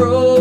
road.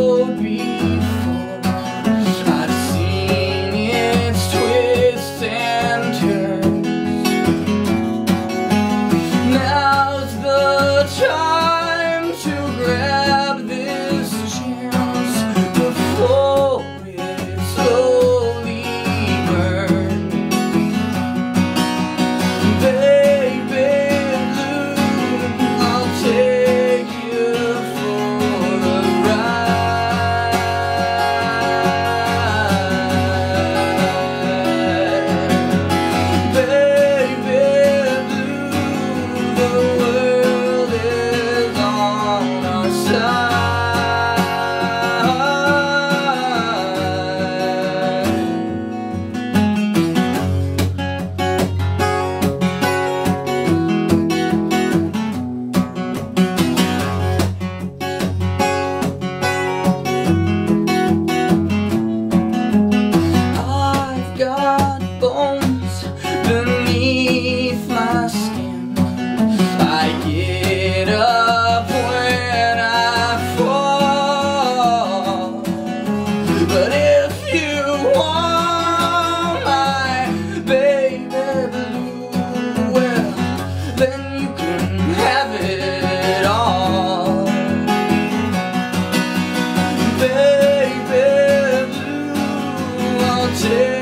take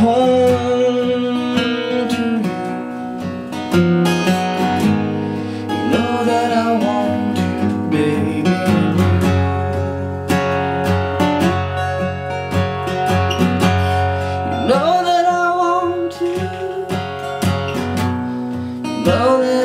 home to you. You know that I want you, baby. You know that I want you. You know that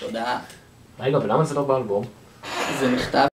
תודה. רגע, ולמה זה לא באלבום? זה נכתב